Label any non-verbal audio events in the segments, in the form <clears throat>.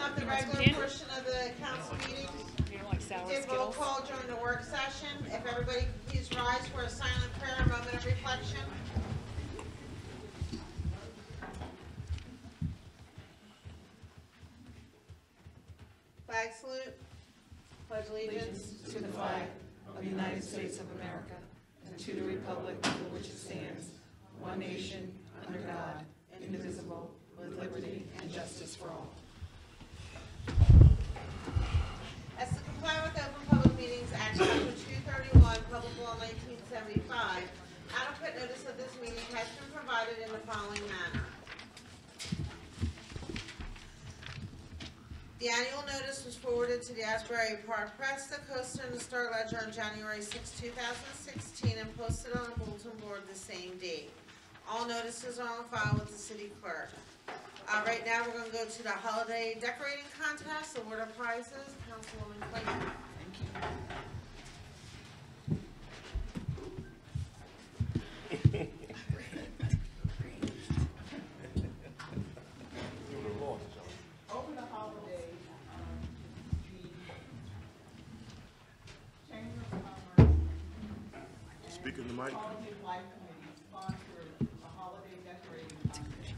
Up the regular portion of the council meeting. Did roll call during the work session. If everybody please rise for a silent prayer, a moment of reflection. Flag salute. Pledge allegiance. to the flag of the United States of America and to the republic for which it stands, one nation, under God, indivisible, with liberty and justice for all. As to comply with Open Public Meetings Act, Chapter 231, Public Law 1975, adequate notice of this meeting has been provided in the following manner. The annual notice was forwarded to the Asbury Park Press, the Coaster, and the Star Ledger on January 6, 2016, and posted on the bulletin board the same date. All notices are on file with the city clerk. Uh, right now, we're gonna go to the holiday decorating contest, award of prizes, Councilwoman Clayton. Over the holidays, um, the Chamber of Commerce and Speak in the mic. Quality of Life Committee sponsored a holiday decorating contest.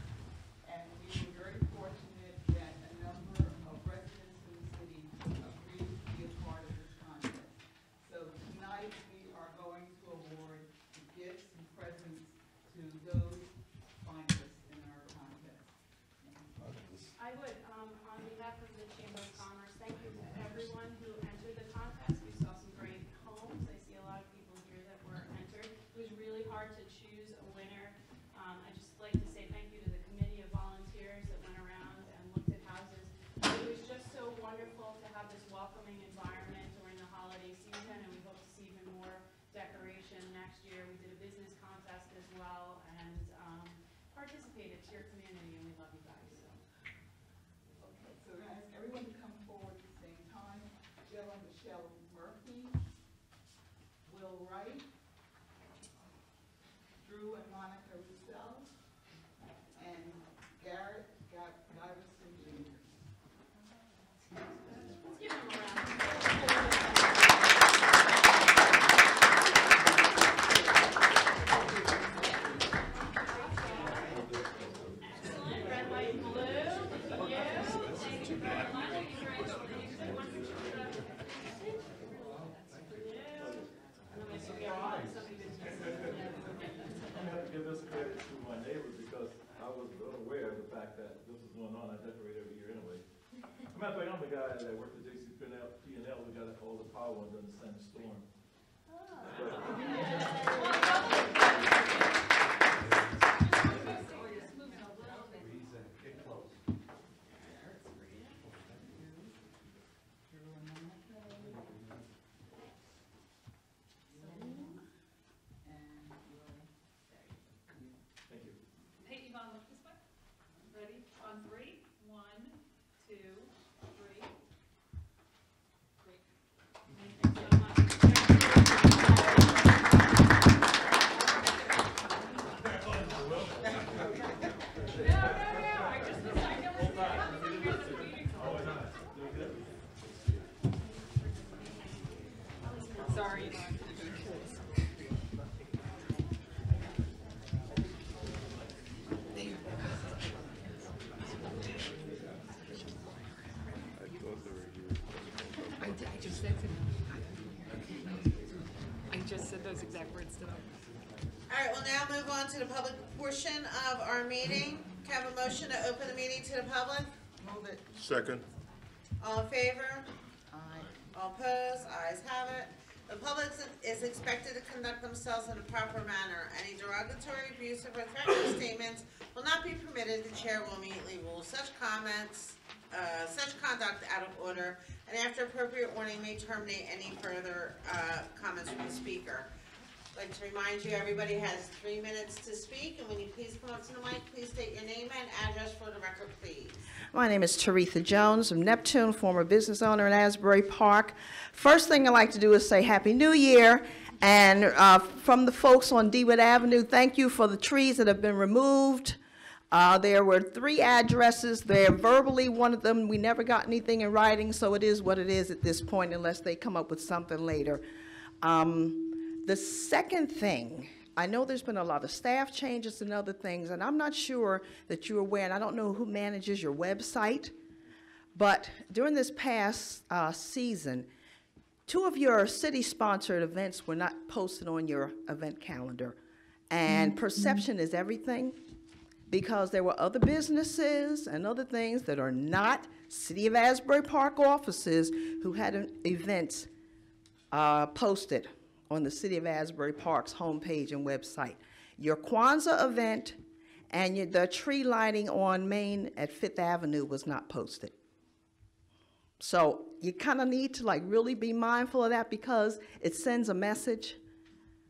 And we were very fortunate that a number of residents in the city agreed to be a part of this contest. So tonight, we are going to award the gifts and presents to those finalists in our contest. I would, um, on behalf of the Chamber of Commerce, thank you to everyone who entered the contest. We saw some great homes. I see a lot of people here that were entered. It was really hard to choose a winner. Um, I'd just like to say thank you to the committee of volunteers that went around and looked at houses. It was just so wonderful to have this welcoming environment during the holiday season, and we hope to see even more decoration next year. We did a business contest as well, and, um, participated. It's your community, and we love you guys, so. Okay, so we're gonna ask everyone to come forward at the same time. Jill and Michelle Murphy, Will Wright, Drew and Monica Russell, and Garrett Ga- Guyverson Jr. Let's give them a round. Excellent, red, white, and blue. Thank you. Thank you very much. Thank you very much. One picture for the- That's for you. And then we should get one, somebody did- I have to give this credit to my neighbor because I was unaware of the fact that this was going on. I decorate every year anyway. Matter of fact, I'm the guy that worked at JC P and L, P and L, we got all the power ones in the same storm. Drew and Monica. And Will. Thank you. Hey, Yvonne, look this way. Ready? On three. One, two, three. Great. Thank you so much. No, no, no, I just was, I know it's not happening here at the meeting. Sorry, Yvonne. I I just said to I just said those exact words to them. All right, we'll now move on to the public portion of our meeting. Can I have a motion to open the meeting to the public? Move it. Second. All in favor? Aye. All opposed? Ayes have it. The public is expected to conduct themselves in a proper manner. Any derogatory, abusive, or threatening statements will not be permitted. The chair will immediately rule such comments, uh, such conduct out of order, and after appropriate warning may terminate any further uh, comments from the speaker. Like to remind you, everybody has three minutes to speak, and when you please come up to the mic, please state your name and address for the record, please. My name is Taretha Jones from Neptune, former business owner in Asbury Park. First thing I'd like to do is say Happy New Year. And uh, from the folks on Dewitt Avenue, thank you for the trees that have been removed. Uh, there were three addresses there. Verbally, one of them, we never got anything in writing, so it is what it is at this point unless they come up with something later. Um, the second thing, I know there's been a lot of staff changes and other things, and I'm not sure that you're aware, and I don't know who manages your website, but during this past uh, season, two of your city-sponsored events were not posted on your event calendar. And perception is everything, because there were other businesses and other things that are not City of Asbury Park offices who had an- events uh, posted on the City of Asbury Park's homepage and website. Your Kwanzaa event and your- the tree lighting on Main at Fifth Avenue was not posted. So you kind of need to like really be mindful of that because it sends a message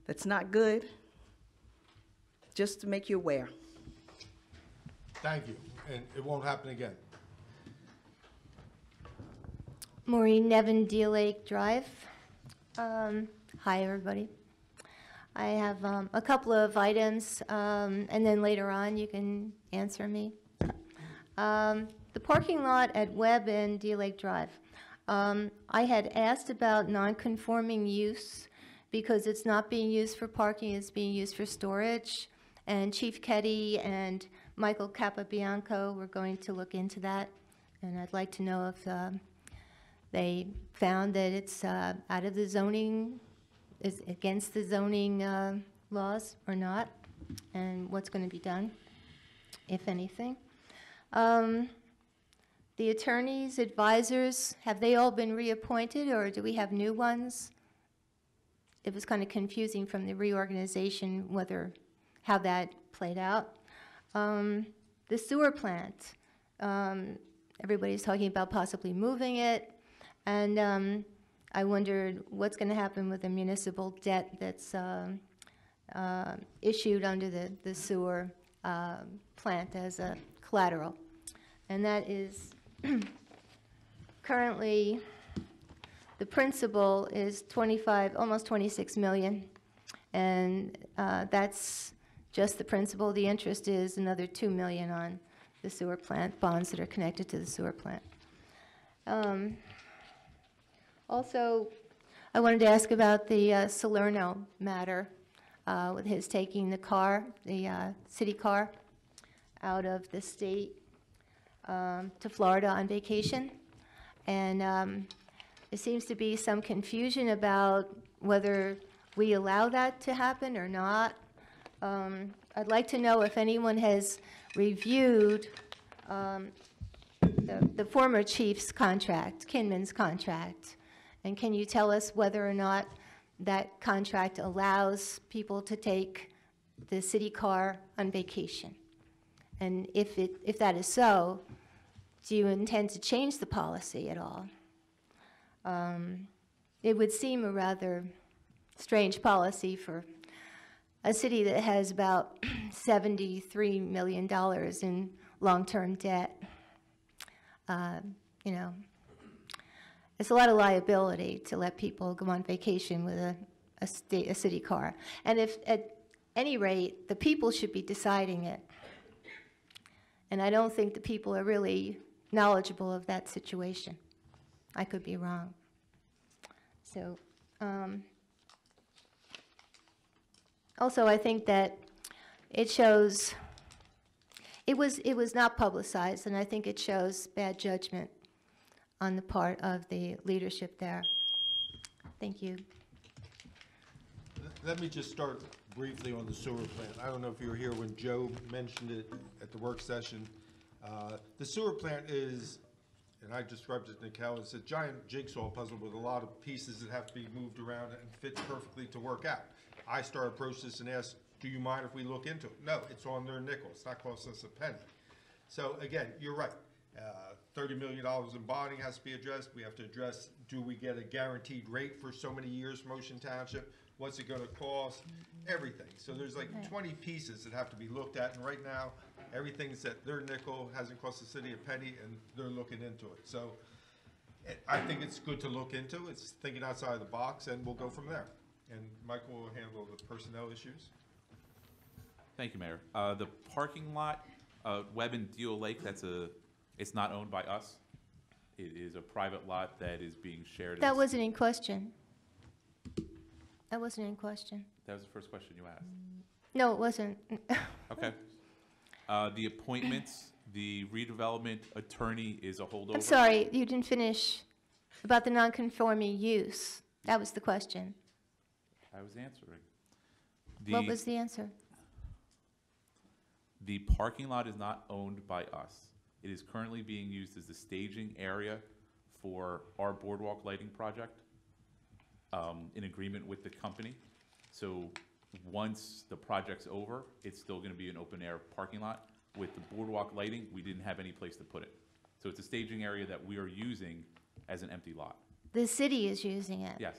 that's not good, just to make you aware. Thank you, and it won't happen again. Maureen Nevin, Deal Lake Drive. Um, Hi, everybody. I have um, a couple of items, um, and then later on, you can answer me. Um, The parking lot at Webb and Deal Lake Drive. Um, I had asked about non-conforming use because it's not being used for parking, it's being used for storage. And Chief Ketty and Michael Capabianco were going to look into that. And I'd like to know if um, they found that it's uh, out of the zoning, is against the zoning uh, laws or not, and what's going to be done, if anything. Um, The attorneys, advisors, have they all been reappointed, or do we have new ones? It was kind of confusing from the reorganization whether, how that played out. Um, The sewer plant, um, everybody's talking about possibly moving it, and um, I wondered what's going to happen with the municipal debt that's um, uh, issued under the the sewer uh, plant as a collateral. And that is <clears throat> currently, the principal is 25, almost 26 million. And uh, that's just the principal. The interest is another 2 million on the sewer plant, bonds that are connected to the sewer plant. Um, Also, I wanted to ask about the uh, Salerno matter, uh, with his taking the car, the uh, city car, out of the state um, to Florida on vacation. And um, there seems to be some confusion about whether we allow that to happen or not. Um, I'd like to know if anyone has reviewed um, the the former chief's contract, Kinmon's contract. And can you tell us whether or not that contract allows people to take the city car on vacation? And if it, if that is so, do you intend to change the policy at all? Um, It would seem a rather strange policy for a city that has about <clears throat> $73 million in long-term debt. Uh, You know, it's a lot of liability to let people go on vacation with a, a state, a city car. And if, at any rate, the people should be deciding it. And I don't think the people are really knowledgeable of that situation. I could be wrong. So, um, also, I think that it shows, it was, it was not publicized, and I think it shows bad judgment on the part of the leadership there. Thank you. Let me just start briefly on the sewer plant. I don't know if you were here when Joe mentioned it at the work session. Uh, The sewer plant is, and I described it to Cal, it's a giant jigsaw puzzle with a lot of pieces that have to be moved around and fit perfectly to work out. I started approached this and asked, do you mind if we look into it? No, it's on their nickel. It's not costing us a penny. So again, you're right. Uh, Thirty million dollars in bonding has to be addressed. We have to address, do we get a guaranteed rate for so many years, Ocean Township? What's it gonna cost? Everything. So there's like twenty pieces that have to be looked at, and right now, everything's at their nickel, hasn't cost the city a penny, and they're looking into it. So it- I think it's good to look into. It's thinking outside of the box, and we'll go from there. And Michael will handle the personnel issues. Thank you, Mayor. Uh, The parking lot, Uh, Webb and Deal Lake, that's a, it's not owned by us. It is a private lot that is being shared. That wasn't in question. That wasn't in question. That was the first question you asked. No, it wasn't. <laughs> Okay. Uh, the appointments, the redevelopment attorney is a holdover. I'm sorry, you didn't finish about the non-conforming use. That was the question. I was answering. What The- was the answer? The parking lot is not owned by us. It is currently being used as the staging area for our boardwalk lighting project, um, in agreement with the company. So, once the project's over, it's still gonna be an open-air parking lot. With the boardwalk lighting, we didn't have any place to put it. So it's a staging area that we are using as an empty lot. The city is using it. Yes,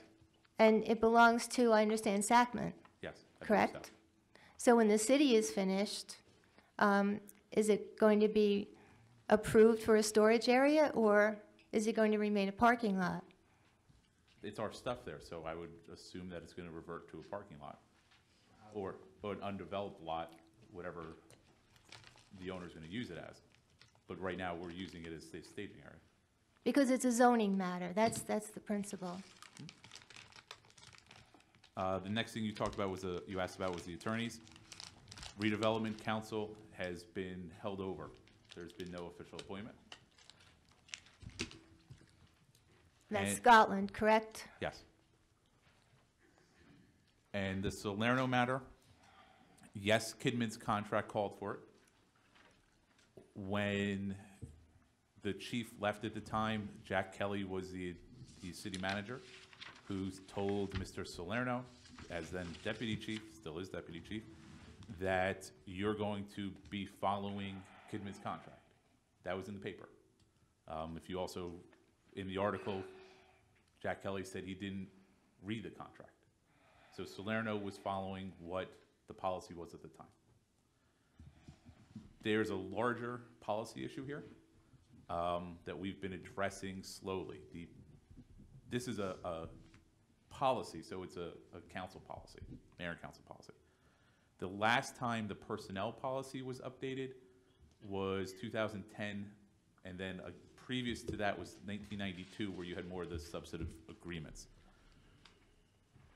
And it belongs to, I understand, Sackman, yes. I believe so. correct? So when the city is finished, um, is it going to be approved for a storage area, or is it going to remain a parking lot? It's our stuff there, so I would assume that it's gonna revert to a parking lot. Or, or an undeveloped lot, whatever the owner's gonna use it as. But right now, we're using it as a staging area. Because it's a zoning matter, that's, that's the principle. Uh, the next thing you talked about was, the you asked about was the attorneys. Redevelopment Council has been held over. There's been no official appointment. That's And- Scotland, correct? Yes. And the Salerno matter, yes, Kinmon's contract called for it. When the chief left at the time, Jack Kelly was the, the city manager, who told Mr. Salerno, as then deputy chief, still is deputy chief, that you're going to be following Kinmon's contract. That was in the paper. Um, if you also, in the article, Jack Kelly said he didn't read the contract. So Salerno was following what the policy was at the time. There's a larger policy issue here um, that we've been addressing slowly. The, this is a, a policy, so it's a, a council policy, mayor and council policy. The last time the personnel policy was updated was 2010, and then uh, previous to that was 1992, where you had more of the substantive agreements.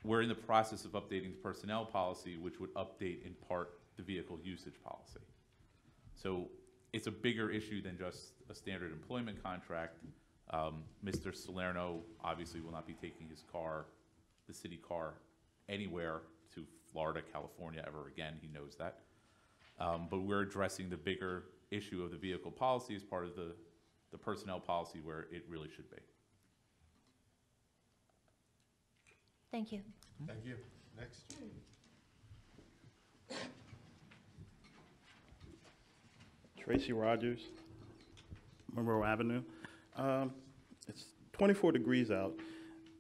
We're in the process of updating the personnel policy, which would update in part the vehicle usage policy. So it's a bigger issue than just a standard employment contract. Um, Mr. Salerno obviously will not be taking his car, the city car, anywhere to Florida, California ever again. He knows that. Um, but we're addressing the bigger issue of the vehicle policy as part of the, the personnel policy where it really should be. Thank you. Thank you. Next. Tracy Rogers, Monroe Avenue. Um, It's 24 degrees out,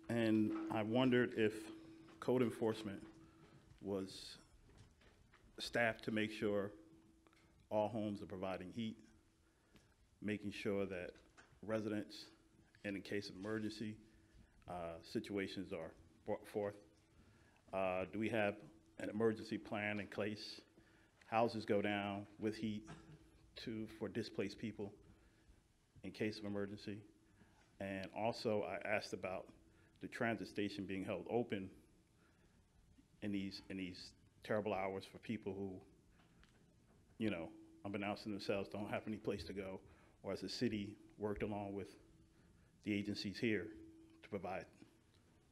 and I wondered if code enforcement was staffed to make sure all homes are providing heat, making sure that residents, and in case of emergency, uh, situations are brought forth. Uh, Do we have an emergency plan in place? Houses go down with heat to, for displaced people in case of emergency. And also, I asked about the transit station being held open in these, in these terrible hours for people who, you know, unbeknownst to themselves, don't have any place to go, or as a city, worked along with the agencies here to provide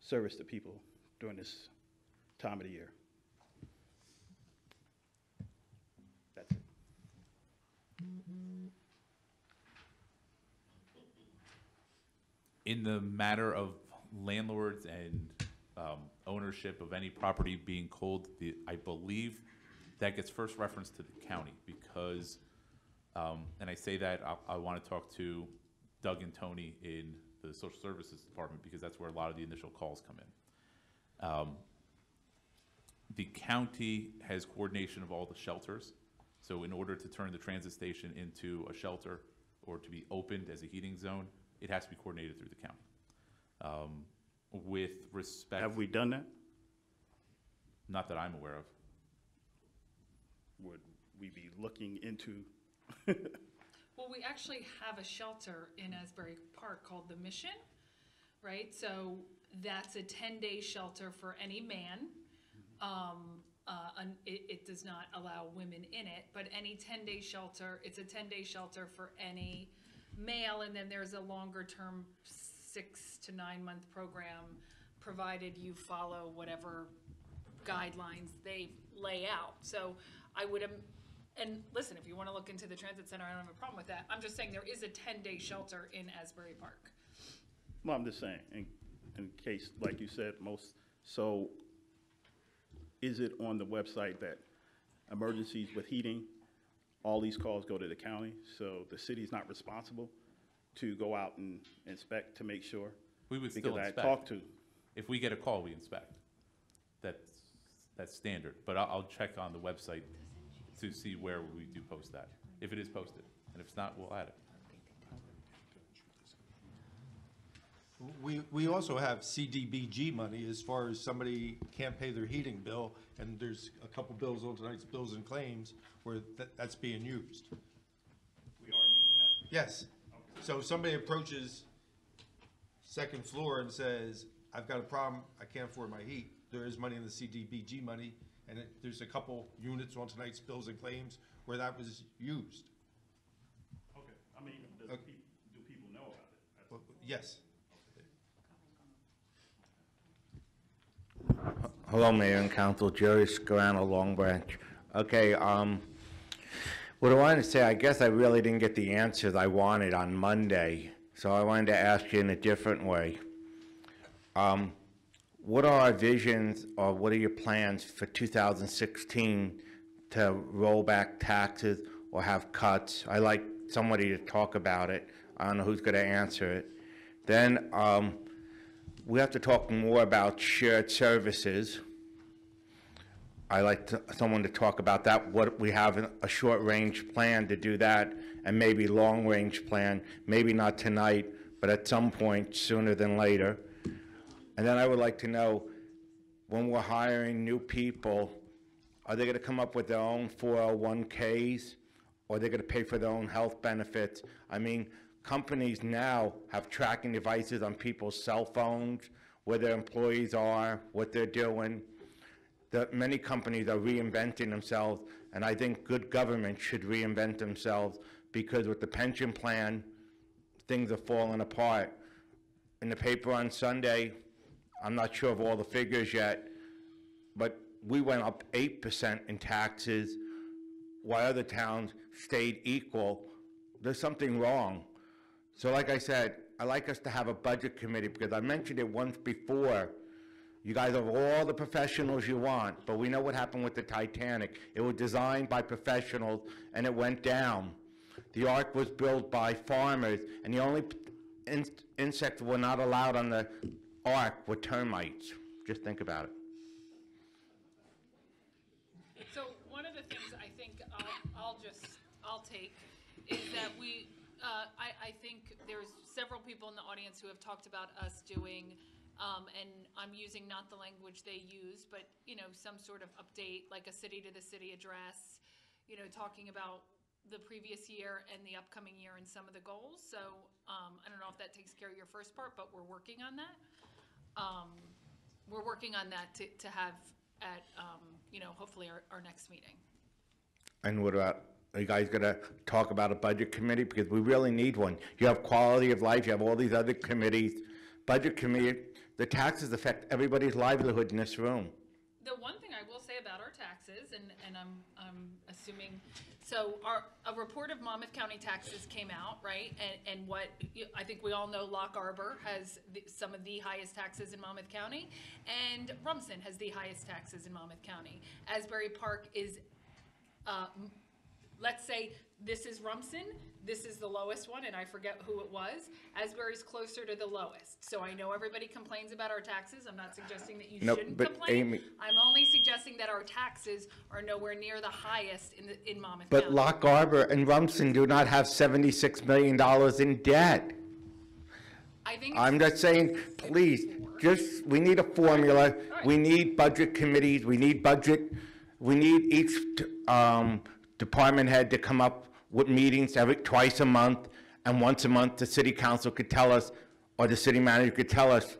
service to people during this time of the year. That's it. In the matter of landlords and um, ownership of any property being cold, the, I believe that gets first reference to the county because, um, and I say that, I, I want to talk to Doug and Tony in the social services department because that's where a lot of the initial calls come in. Um, the county has coordination of all the shelters. So in order to turn the transit station into a shelter or to be opened as a heating zone, it has to be coordinated through the county. Um, with respect, Have we done that? not that I'm aware of. Would we be looking into <laughs> Well, we actually have a shelter in Asbury Park called the Mission, right? So that's a ten-day shelter for any man. Um, uh, and it, it does not allow women in it, but any ten-day shelter, it's a ten-day shelter for any male, and then there's a longer-term six to nine-month program, provided you follow whatever guidelines they lay out. So I would, am- and listen, if you want to look into the transit center, I don't have a problem with that. I'm just saying there is a ten-day shelter in Asbury Park. Well, I'm just saying, in, in case, like you said, most, so is it on the website that emergencies with heating, all these calls go to the county, so the city's not responsible to go out and inspect to make sure? We would still Because I inspect. talked to, If we get a call, we inspect. That's, that's standard, but I'll, I'll check on the website to see where we do post that, if it is posted. And if it's not, we'll add it. We, we also have CDBG money as far as somebody can't pay their heating bill, and there's a couple bills on tonight's bills and claims where that, that's being used. we are using that? Yes. So if somebody approaches second floor and says, I've got a problem, I can't afford my heat, there is money in the CDBG money, and it, there's a couple units on tonight's bills and claims where that was used. Okay, I mean, does Okay. peop, do people know about it? That's- Well, Yes. Hello, Mayor and Council, Jerry Scarano, Long Branch. Okay, um, what I wanted to say, I guess I really didn't get the answers I wanted on Monday, so I wanted to ask you in a different way. Um, what are our visions, or what are your plans for 2016 to roll back taxes or have cuts? I like somebody to talk about it. I don't know who's gonna answer it. Then, um, we have to talk more about shared services. I like to, someone to talk about that, what we have a short-range plan to do that, and maybe long-range plan, maybe not tonight, but at some point sooner than later. And then I would like to know, when we're hiring new people, are they gonna come up with their own 401Ks? Or are they gonna pay for their own health benefits? I mean, companies now have tracking devices on people's cell phones, where their employees are, what they're doing. That many companies are reinventing themselves, and I think good government should reinvent themselves, because with the pension plan, things are falling apart. In the paper on Sunday, I'm not sure of all the figures yet, but we went up eight percent in taxes while other towns stayed equal. There's something wrong. So like I said, I like us to have a budget committee, because I mentioned it once before. You guys have all the professionals you want, but we know what happened with the Titanic. It was designed by professionals, and it went down. The Ark was built by farmers, and the only in- insects were not allowed on the Ark were termites. Just think about it. So one of the things I think I'll, I'll just, I'll take is that we, uh, I, I think there's several people in the audience who have talked about us doing, um, and I'm using not the language they use, but, you know, some sort of update, like a city-to-the-city address, you know, talking about the previous year and the upcoming year and some of the goals. So, um, I don't know if that takes care of your first part, but we're working on that. Um, we're working on that to, to have at, um, you know, hopefully our, our next meeting. And what about, are you guys gonna talk about a budget committee? Because we really need one. You have quality of life, you have all these other committees. Budget committee, the taxes affect everybody's livelihood in this room. The one thing I will say about our taxes, and, and I'm, I'm assuming, so our, a report of Monmouth County taxes came out, right? And, and what, I think we all know Loch Arbour has the- some of the highest taxes in Monmouth County, and Rumson has the highest taxes in Monmouth County. Asbury Park is, uh, let's say this is Rumson, this is the lowest one, and I forget who it was. Asbury's closer to the lowest. So I know everybody complains about our taxes. I'm not suggesting that you No, shouldn't but complain. Amy- I'm only suggesting that our taxes are nowhere near the highest in the, in Monmouth County. But Loch Arbour and Rumson do not have seventy-six million dollars in debt. I think. I'm just saying, please, just, we need a formula, we need budget committees, we need budget, we need each, um, department head to come up with meetings every, twice a month, and once a month, the city council could tell us, or the city manager could tell us,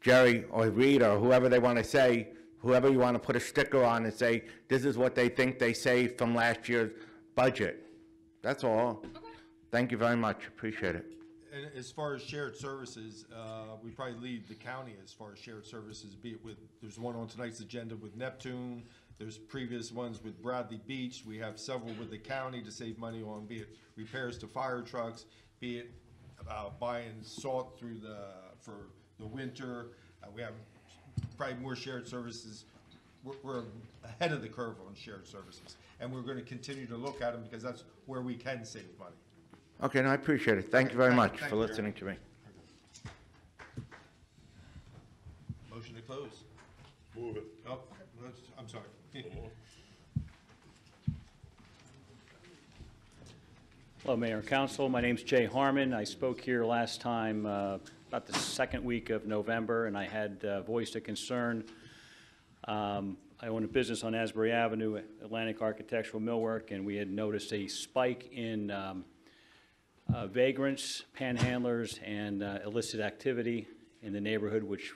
Jerry or Rita or whoever they want to say, whoever you want to put a sticker on and say, this is what they think they saved from last year's budget. That's all. Thank you very much, appreciate it. And as far as shared services, uh, we probably lead the county as far as shared services, be it with, there's one on tonight's agenda with Neptune, there's previous ones with Bradley Beach, we have several with the county to save money on, be it repairs to fire trucks, be it uh, buying salt through the, for the winter. Uh, We have probably more shared services. We're, we're ahead of the curve on shared services. And we're gonna continue to look at them because that's where we can save money. Okay, no, I appreciate it. Thank you very Thank- much thank for you, Jerry. listening to me. Motion to close. Move it. Oh, I'm sorry. Hello, Mayor and Council. My name's Jay Harmon. I spoke here last time, uh, about the second week of November, and I had uh, voiced a concern. Um, I own a business on Asbury Avenue, Atlantic Architectural Millwork, and we had noticed a spike in um, uh, vagrants, panhandlers, and uh, illicit activity in the neighborhood, which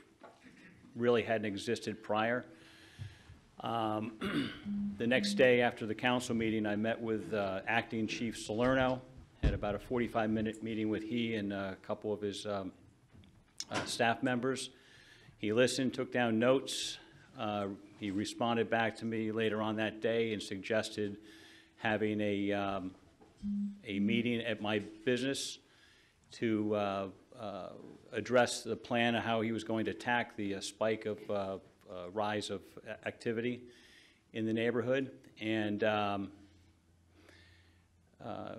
really hadn't existed prior. Um, <clears throat> The next day after the council meeting, I met with uh, Acting Chief Salerno, had about a 45-minute meeting with he and a couple of his um, uh, staff members. He listened, took down notes. Uh, He responded back to me later on that day and suggested having a, um, a meeting at my business to uh, uh, address the plan of how he was going to attack the uh, spike of uh, uh, rise of activity in the neighborhood. And um, uh,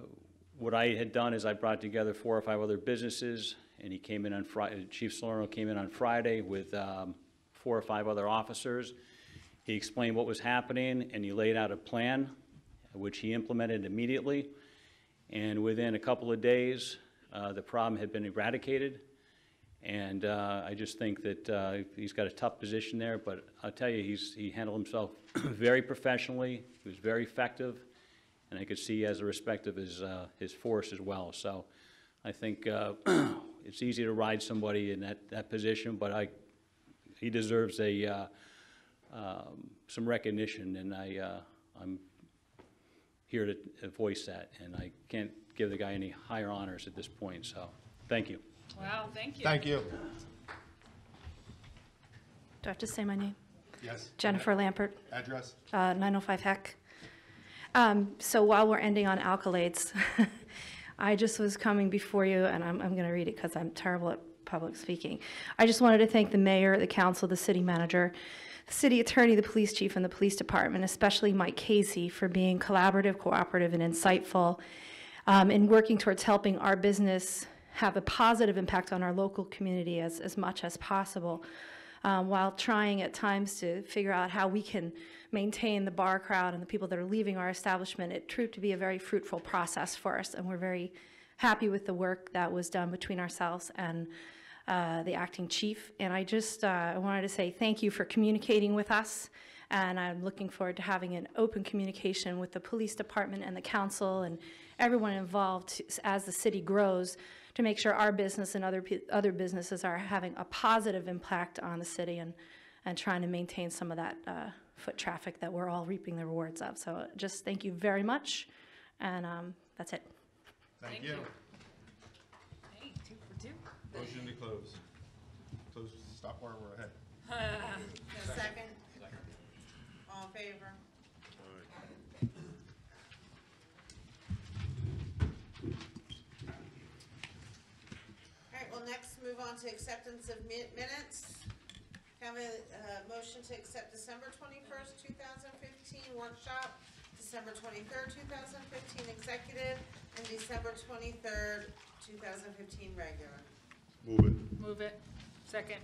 what I had done is I brought together four or five other businesses, and he came in on Friday, Chief Salerno came in on Friday with um, four or five other officers. He explained what was happening, and he laid out a plan, which he implemented immediately. And within a couple of days, uh, the problem had been eradicated. And uh, I just think that uh, he's got a tough position there, but I'll tell you, he's, he handled himself <clears throat> very professionally, he was very effective, and I could see he has respect of his, uh, his force as well. So I think uh, <clears throat> it's easy to ride somebody in that, that position, but I, he deserves a, uh, um, some recognition, and I, uh, I'm here to voice that, and I can't give the guy any higher honors at this point, so, thank you. Wow, thank you. Thank you. Do I have to say my name? Yes. Jennifer Lampert, Address? uh, 905 Heck. Um, So while we're ending on accolades, <laughs> I just was coming before you, and I'm, I'm going to read it because I'm terrible at public speaking. I just wanted to thank the mayor, the council, the city manager, the city attorney, the police chief, and the police department, especially Mike Casey, for being collaborative, cooperative, and insightful um, in working towards helping our business have a positive impact on our local community as, as much as possible um, while trying at times to figure out how we can maintain the bar crowd and the people that are leaving our establishment. It proved to be a very fruitful process for us, and we're very happy with the work that was done between ourselves and uh, the acting chief. And I just uh, wanted to say thank you for communicating with us, and I'm looking forward to having an open communication with the police department and the council and everyone involved as the city grows to make sure our business and other, other businesses are having a positive impact on the city and, and trying to maintain some of that uh, foot traffic that we're all reaping the rewards of. So just thank you very much, and um, that's it. Thank you. Hey, two for two. Motion to close. Close, stop where we're ahead. <laughs> A second? All in favor? All right, well, next move on to acceptance of mi- minutes. Have a, uh, motion to accept December twenty-first, two thousand fifteen workshop, December twenty-third, two thousand fifteen executive, and December twenty-third, two thousand fifteen regular. Move it. Move it. Second.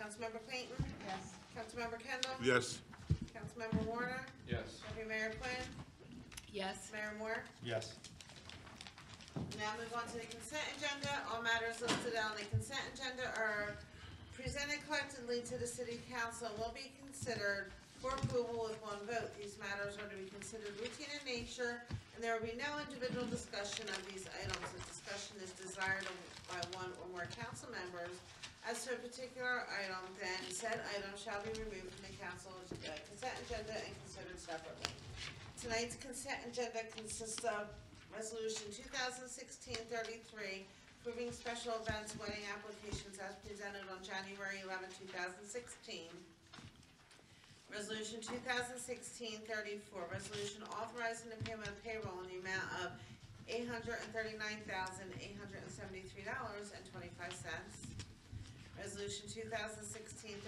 Councilmember Clayton? Yes. Councilmember Kendall? Yes. Councilmember Warner? Yes. Deputy Mayor Quinn? Yes. Mayor Moore? Yes. Now move on to the consent agenda. All matters listed on the consent agenda are presented collectively to the city council and will be considered for approval with one vote. These matters are to be considered routine in nature, and there will be no individual discussion of these items. If discussion is desired by one or more council members as to a particular item, then said item shall be removed from the council uh, consent agenda and considered separately. Tonight's consent agenda consists of Resolution 2016-33, approving special events wedding applications as presented on January 11, 2016. Resolution 2016-34, resolution authorizing the payment of payroll in the amount of $839,873.25. Resolution 2016-35,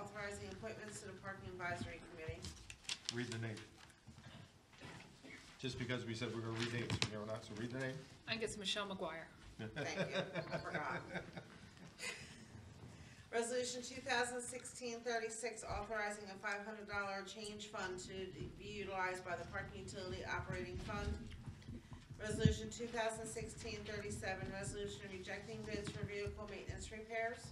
authorizing appointments to the Parking Advisory Committee. Read the name. Just because we said we're gonna read names from here on out, so read the name. I think it's Michelle McGuire. Thank you, I forgot. Resolution 2016-36, authorizing a five hundred dollar change fund to be utilized by the parking utility operating fund. Resolution 2016-37, resolution rejecting bids for vehicle maintenance repairs.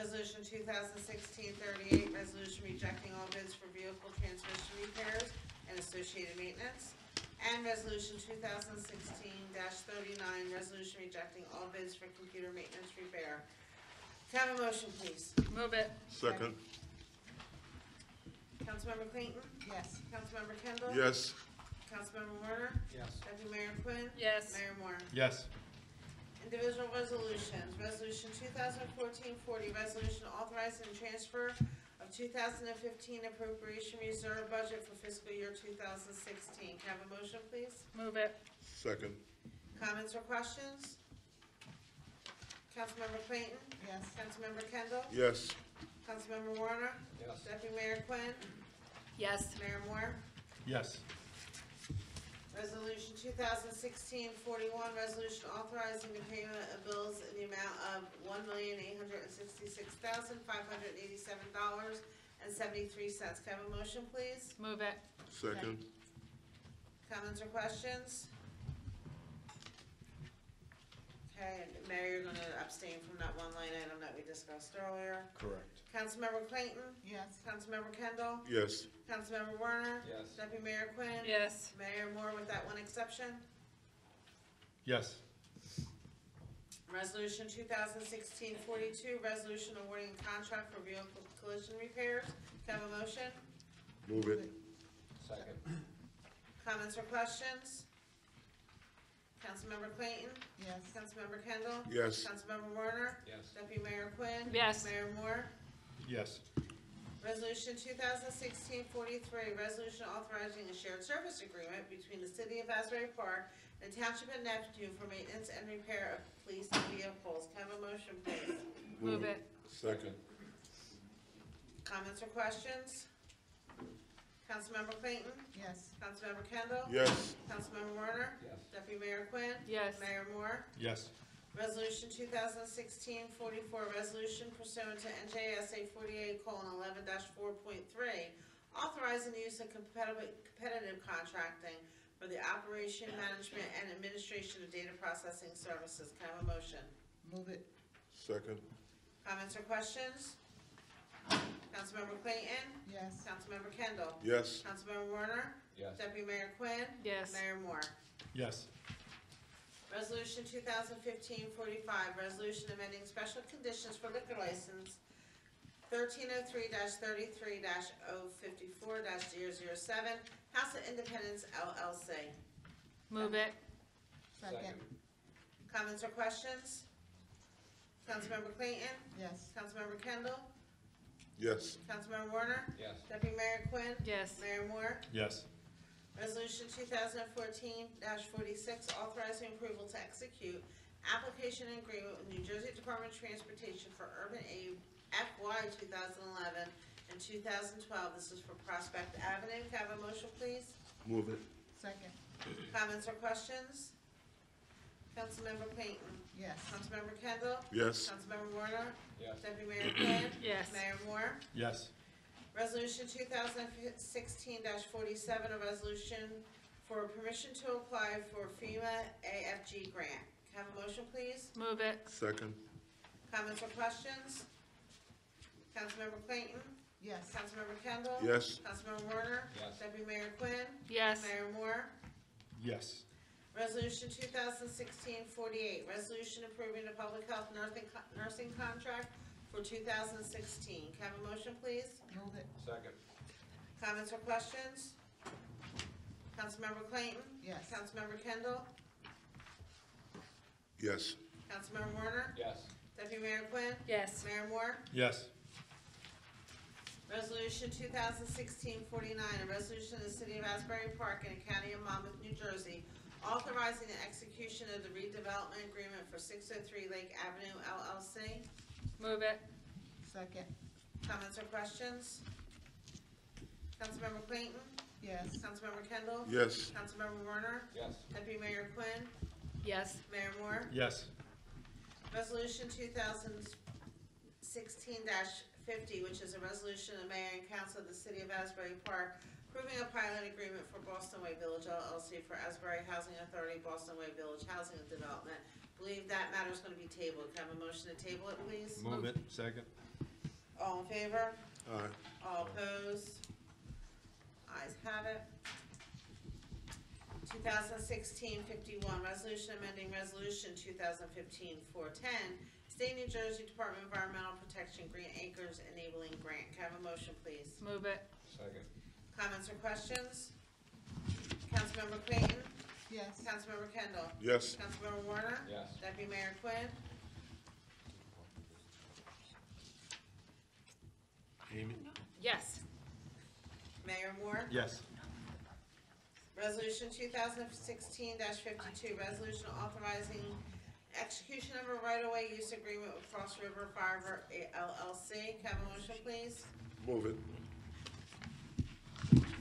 Resolution 2016-38, resolution rejecting all bids for vehicle transmission repairs and associated maintenance. And resolution 2016-39, resolution rejecting all bids for computer maintenance repair. Can I have a motion, please? Move it. Second. Councilmember Clayton? Yes. Councilmember Kendall? Yes. Councilmember Warner? Yes. Deputy Mayor Quinn? Yes. Mayor Moore? Yes. Individual resolutions, resolution 2014-40, resolution authorizing transfer of 2015 appropriation reserve budget for fiscal year 2016. Can I have a motion, please? Move it. Second. Comments or questions? Councilmember Clayton? Yes. Councilmember Kendall? Yes. Councilmember Warner? Yes. Deputy Mayor Quinn? Yes. Mayor Moore? Yes. Resolution 2016-41, resolution authorizing the payment of bills in the amount of one million eight hundred and sixty-six thousand five hundred and eighty-seven dollars and seventy-three cents. Can I have a motion, please? Move it. Second. Comments or questions? Okay, and Mayor, you're gonna abstain from that one line item that we discussed earlier. Correct. Councilmember Clayton? Yes. Councilmember Kendall? Yes. Councilmember Warner? Yes. Deputy Mayor Quinn? Yes. Mayor Moore with that one exception? Yes. Resolution 2016-42, resolution awarding contract for vehicle collision repairs. Can I have a motion? Move it. Second. Comments or questions? Councilmember Clayton? Yes. Councilmember Kendall? Yes. Councilmember Warner? Yes. Deputy Mayor Quinn? Yes. Mayor Moore? Yes. Resolution 2016-43, resolution authorizing a shared service agreement between the City of Asbury Park and the Township of Neptune for maintenance and repair of police vehicles. Can I have a motion, please? Move it. Second. Comments or questions? Councilmember Clayton? Yes. Councilmember Kendall? Yes. Councilmember Warner? Yes. Deputy Mayor Quinn? Yes. Mayor Moore? Yes. Resolution 2016-44, resolution pursuant to NJSA 48:11-4.3, authorizing the use of competitive competitive contracting for the operation, management, and administration of data processing services. Can I have a motion? Move it. Second. Comments or questions? Councilmember Clayton? Yes. Councilmember Kendall? Yes. Councilmember Warner? Yes. Deputy Mayor Quinn? Yes. Mayor Moore? Yes. Resolution 2015-45, resolution amending special conditions for liquor license 1303-33-054-007, House of Independence LLC. Move it. Second. Comments or questions? Councilmember Clayton? Yes. Councilmember Kendall? Yes. Councilmember Warner? Yes. Deputy Mayor Quinn? Yes. Mayor Moore? Yes. Resolution 2014-46, authorizing approval to execute application and agreement with New Jersey Department of Transportation for Urban Aid FY 2011 and 2012. This is for Prospect Avenue. Can I have a motion, please? Move it. Second. Comments or questions? Councilmember Clayton? Yes. Councilmember Kendall? Yes. Councilmember Warner? Yes. Deputy Mayor Quinn? <clears throat> Yes. Mayor Moore? Yes. Resolution 2016-47, a resolution for permission to apply for FEMA AFG grant. Can I have a motion, please? Move it. Second. Comments or questions? Councilmember Clayton? Yes. Councilmember Kendall? Yes. Councilmember Warner? Yes. Deputy Mayor Quinn? Yes. Mayor Moore? Yes. Resolution 2016-48, resolution approving the public health nursing, co- nursing contract for 2016. Can I have a motion, please? Move it. Second. Comments or questions? Councilmember Clayton? Yes. Councilmember Kendall? Yes. Councilmember Warner? Yes. Deputy Mayor Quinn? Yes. Mayor Moore? Yes. Resolution 2016-49, a resolution of the City of Asbury Park in the County of Monmouth, New Jersey, authorizing the execution of the redevelopment agreement for 603 Lake Avenue LLC. Move it. Second. Comments or questions? Councilmember Clayton? Yes. Councilmember Kendall? Yes. Councilmember Warner? Yes. Deputy Mayor Quinn? Yes. Mayor Moore? Yes. Resolution 2016-50, which is a resolution of the mayor and council of the city of Asbury Park approving a pilot agreement for Boston Way Village LLC for Asbury Housing Authority, Boston Way Village Housing and Development. Believe that matter is going to be tabled. Can I have a motion to table it, please? Move it. Second. All in favor? Aye. All opposed? Ayes have it. 2016-51, resolution amending resolution 2015-410, State New Jersey Department of Environmental Protection Green Acres Enabling Grant. Can I have a motion, please? Move it. Second. Comments or questions? Councilmember Clayton? Yes. Councilmember Kendall? Yes. Councilmember Warner? Yes. Deputy Mayor Quinn? Amy? Yes. Mayor Moore? Yes. Resolution 2016-52, resolution authorizing execution of a right-of-way use agreement with Cross River Fiber LLC. Can I have a motion, please? Move it.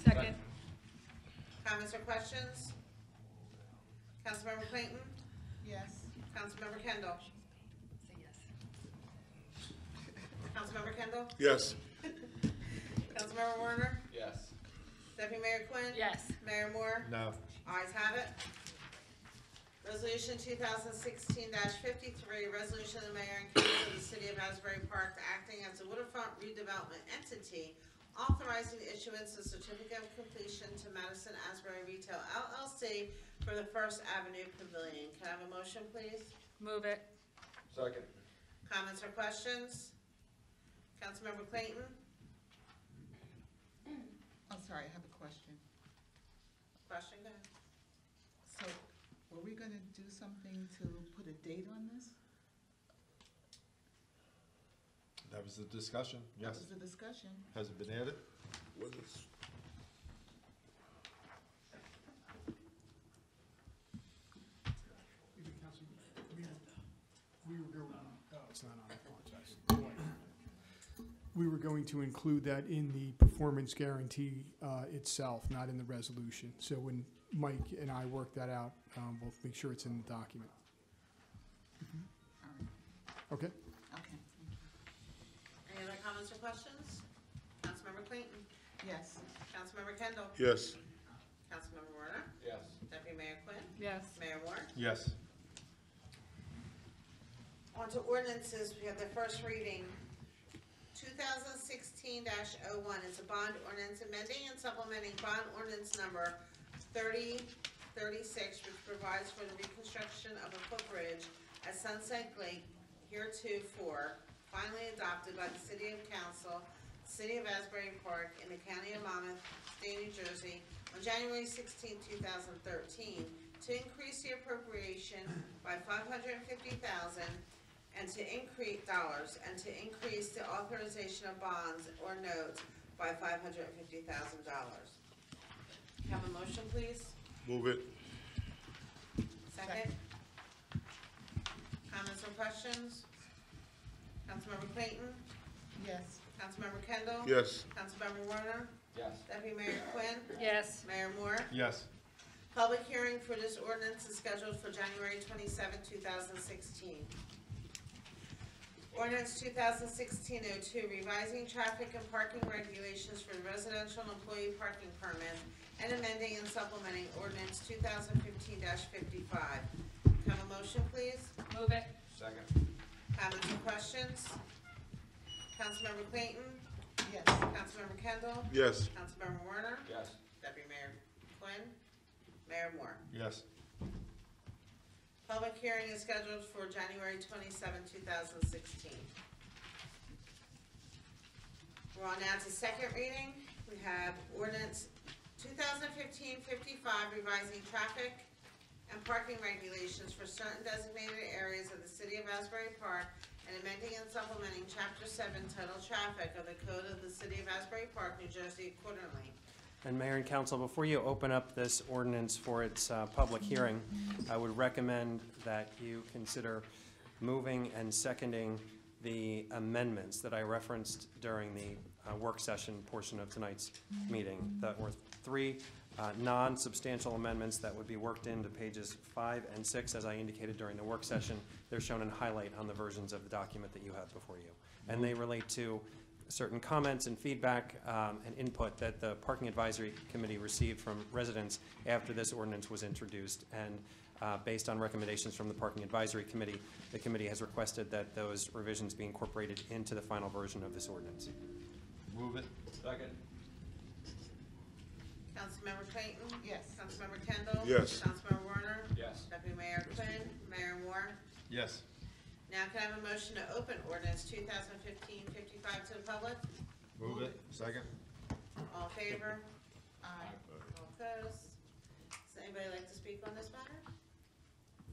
Second. Comments or questions? Councilmember Clayton? Yes. Councilmember Kendall? Say yes. Councilmember Kendall? Yes. <laughs> Councilmember Warner? Yes. Deputy Mayor Quinn? Yes. Mayor Moore? No. Ayes have it. Resolution 2016-53, resolution of the mayor and council of the city of Asbury Park acting as a waterfront redevelopment entity, authorizing the issuance of certificate of completion to Madison Asbury Retail LLC for the First Avenue Pavilion. Can I have a motion, please? Move it. Second. Comments or questions? Councilmember Clayton? I'm sorry, I have a question. Question, go ahead. So, were we gonna do something to put a date on this? That was the discussion. That Yes. was the discussion. Has it been added? We were going, oh, it's not on, I apologize. We were going to include that in the performance guarantee uh, itself, not in the resolution. So when Mike and I work that out, um, we'll make sure it's in the document. All right, Okay? okay. thank you. Any other comments or questions? Councilmember Clayton? Yes. Councilmember Kendall? Yes. Councilmember Warner? Yes. Deputy Mayor Quinn? Yes. Mayor Moore? Yes. On to ordinances, we have the first reading. 2016-01 is a bond ordinance amending and supplementing bond ordinance number 3036, which provides for the reconstruction of a footbridge at Sunset Lake heretofore finally adopted by the City of Council, City of Asbury Park, in the County of Monmouth, State of New Jersey, on January 16, 2013, to increase the appropriation by 550000 and to increase dollars, and to increase the authorization of bonds or notes by five hundred and fifty thousand dollars. Have a motion, please? Move it. Second? Comments or questions? Councilmember Clayton? Yes. Councilmember Kendall? Yes. Councilmember Warner? Yes. Deputy Mayor Quinn? Yes. Mayor Moore? Yes. Public hearing for this ordinance is scheduled for January 27, 2016. Ordinance 2016-02, revising traffic and parking regulations for residential and employee parking permit and amending and supplementing ordinance two thousand fifteen fifty-five. Can I have a motion, please? Move it. Second. Comments or questions? Councilmember Clayton? Yes. Councilmember Kendall? Yes. Councilmember Warner? Yes. Deputy Mayor Quinn? Mayor Moore? Yes. Public hearing is scheduled for January 27, 2016. We're on now to second reading. We have ordinance 2015-55 revising traffic and parking regulations for certain designated areas of the city of Asbury Park and amending and supplementing chapter seven titled Traffic of the Code of the City of Asbury Park, New Jersey accordingly. And Mayor and Council, before you open up this ordinance for its uh, public hearing, I would recommend that you consider moving and seconding the amendments that I referenced during the uh, work session portion of tonight's meeting. That were three uh, non-substantial amendments that would be worked into pages five and six, as I indicated during the work session. They're shown in highlight on the versions of the document that you have before you. And they relate to certain comments and feedback um, and input that the Parking Advisory Committee received from residents after this ordinance was introduced. And uh, based on recommendations from the Parking Advisory Committee, the committee has requested that those revisions be incorporated into the final version of this ordinance. Move it. Second. Councilmember Clayton? Yes. Councilmember Kendall? Yes. Councilmember Warner? Yes. Deputy Mayor Quinn? Mayor Moore? Yes. Now can I have a motion to open ordinance 2015-55 to the public? Move it. Second. All in favor? Aye. All opposed? Does anybody like to speak on this matter?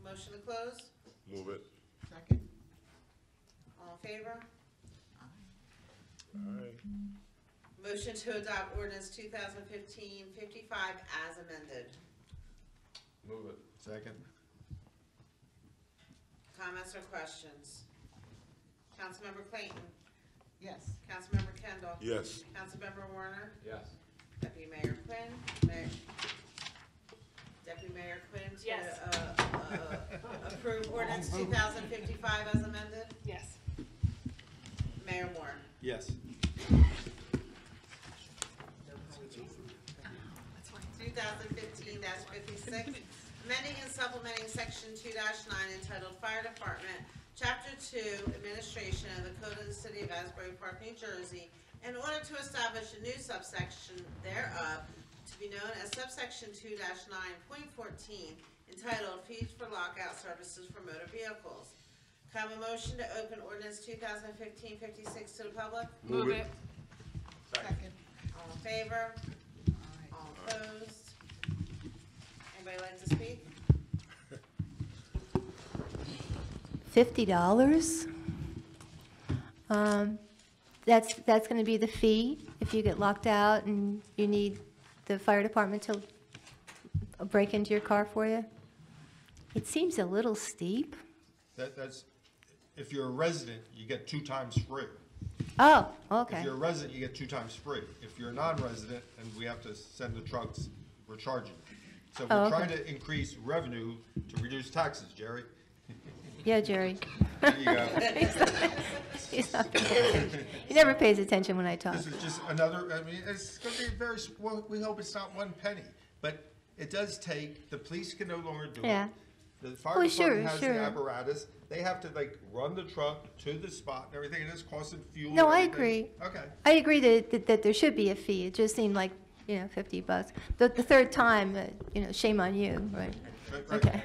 Motion to close? Move it. Second. All in favor? Aye. Motion to adopt ordinance 2015-55 as amended. Move it. Second. Comments or questions? Councilmember Clayton? Yes. Councilmember Kendall? Yes. Councilmember Warner? Yes. Deputy Mayor Quinn? Mayor- Deputy Mayor Quinn to, Yes. uh, uh, approve ordinance 2055 as amended? Yes. Mayor Moore? Yes. Two thousand fifteen fifty-six, amending and supplementing section two nine entitled Fire Department, Chapter Two, Administration of the Code of the City of Asbury Park, New Jersey, in order to establish a new subsection thereof to be known as subsection two nine point fourteen, entitled Fees for Lockout Services for Motor Vehicles. Can I have a motion to open ordinance 2015-56 to the public? Move it. Second. All in favor? All opposed? Anybody like to speak? Fifty dollars? Um, that's, that's gonna be the fee if you get locked out and you need the fire department to break into your car for you? It seems a little steep. That, that's, if you're a resident, you get two times free. Oh, okay. If you're a resident, you get two times free. If you're a non-resident and we have to send the trucks, we're charging. So Oh, we're okay. trying to increase revenue to reduce taxes, Jerry. <laughs> Yeah, Jerry. There you go. <laughs> He's not gonna- He never pays attention when I talk. This is just another, I mean, it's gonna be very, s- well, we hope it's not one penny, but it does take, the police can no longer do it. Yeah. The fire sure, department has the sure. apparatus, they have to like run the truck to the spot and everything, and it's costing fuel. No, I everything. agree. Okay. I agree that, that- that there should be a fee. It just seemed like, you know, 50 bucks. The, the third time, uh, you know, shame on you, right? Okay.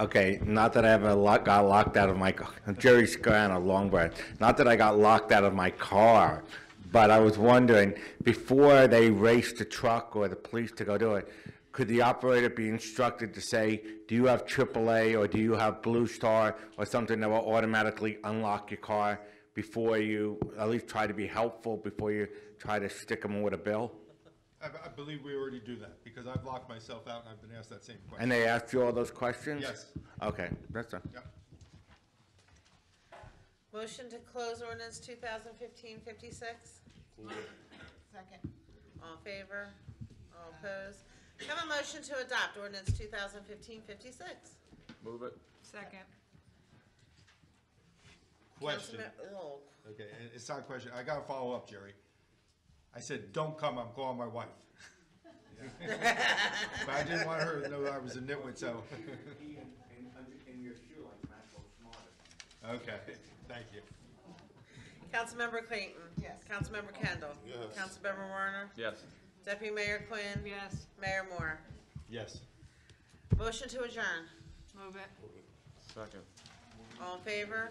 Okay, not that I ever got locked out of my, ca- <laughs> Jerry Scarano, Long Branch. Not that I got locked out of my car, but I was wondering, before they race the truck or the police to go do it, could the operator be instructed to say, do you have AAA or do you have Blue Star or something that will automatically unlock your car before you, at least try to be helpful before you try to stick them with a bill? I, I believe we already do that, because I've locked myself out and I've been asked that same question. And they asked you all those questions? Yes. Okay, that's all. Yep. Motion to close ordinance 2015-56. Second. All in favor? All opposed? Have a motion to adopt ordinance 2015-56. Move it. Second question. Okay, it's not a question. I gotta follow up, Jerry. I said, don't come, I'm calling my wife. <laughs> But I didn't want her to know I was a nitwit, so, okay, thank you. Councilmember Clayton. Yes. Councilmember Kendall. Yes. Councilmember Warner. Yes. Deputy Mayor Quinn. Yes, Mayor Moore. Yes. Motion to adjourn. move it. Second. All in favor?